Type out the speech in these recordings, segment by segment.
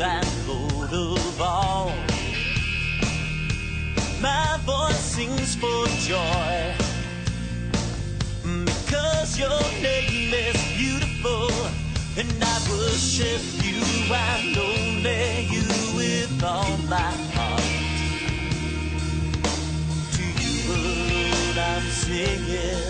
and Lord of all. My voice sings for joy because your name is beautiful and I worship you. I only you with all my heart. To you alone I'm singing.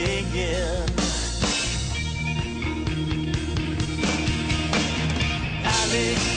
I'm singing. Ale, ale, ale,